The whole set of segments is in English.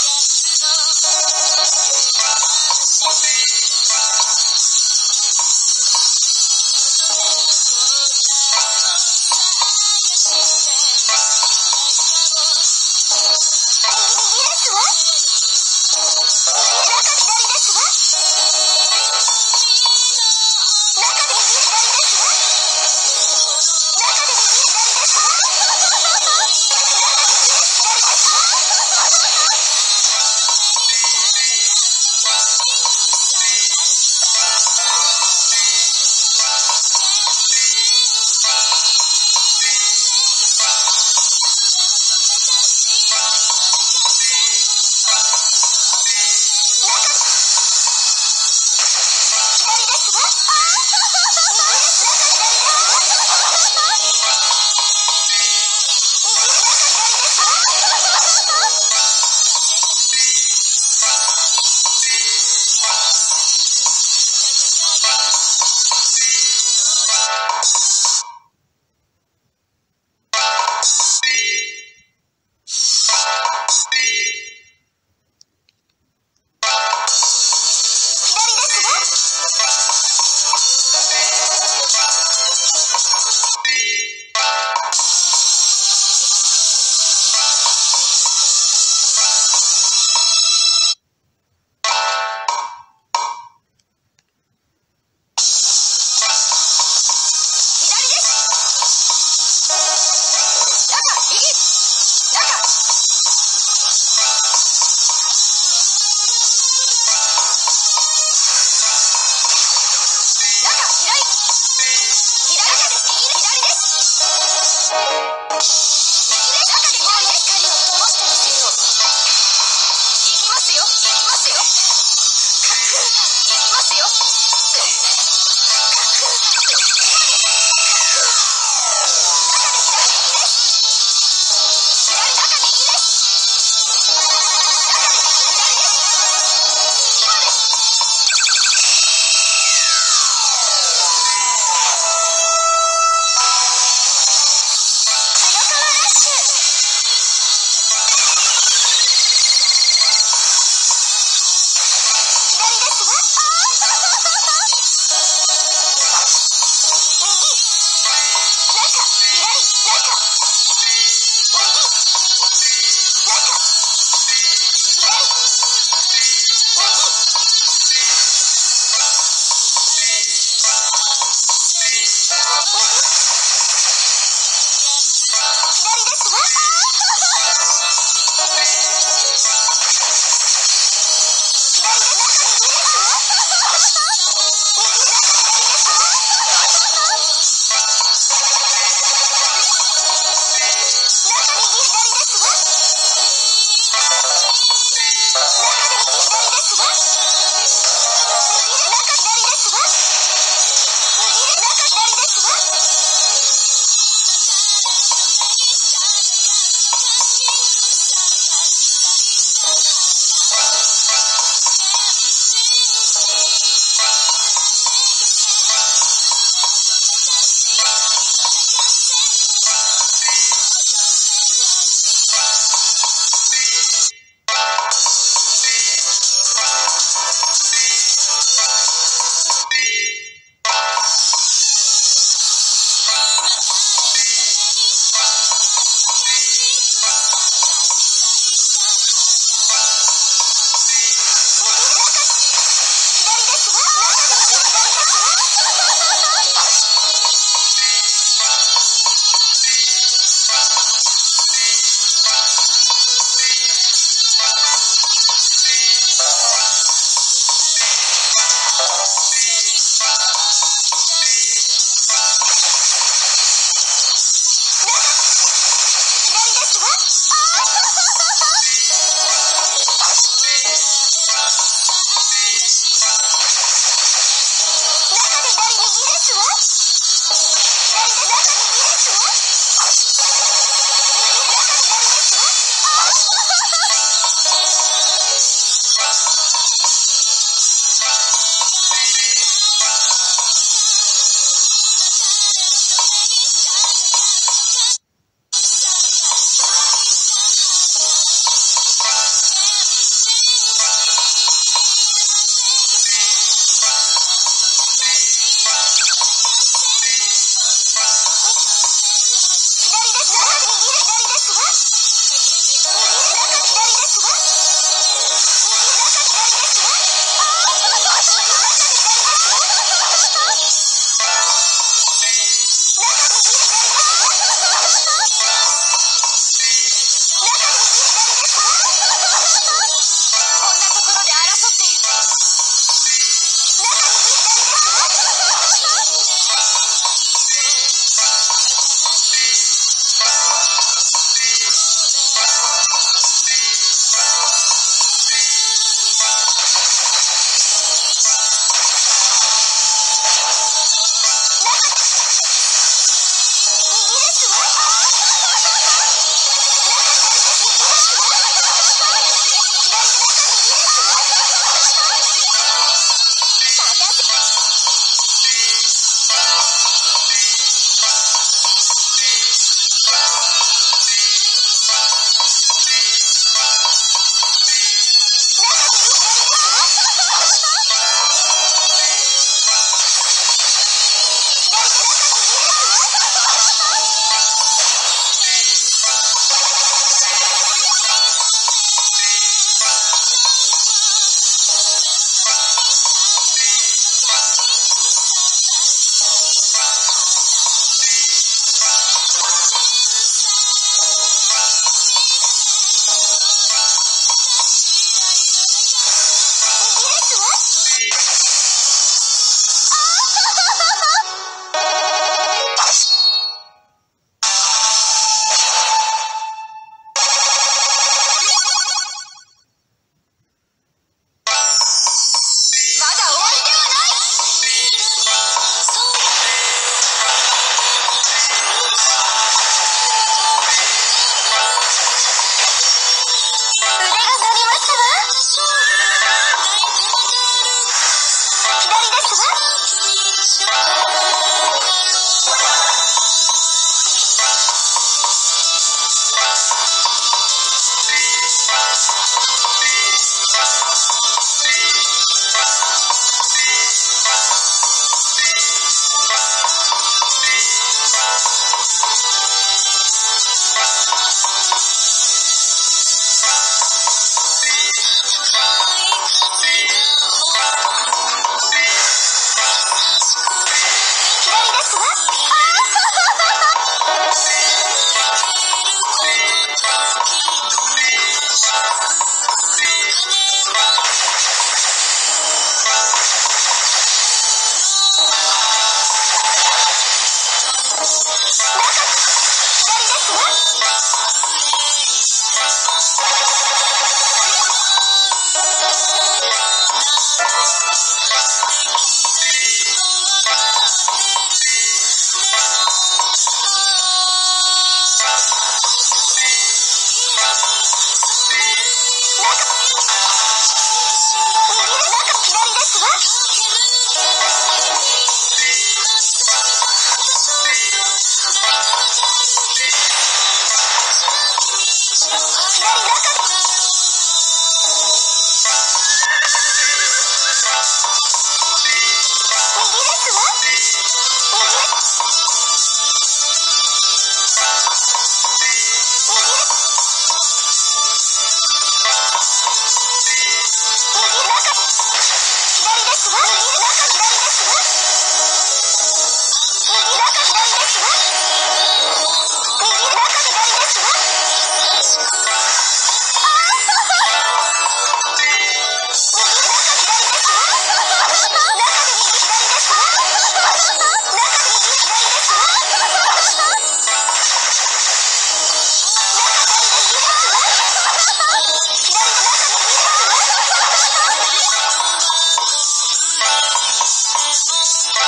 Thank you. Música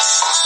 Peace.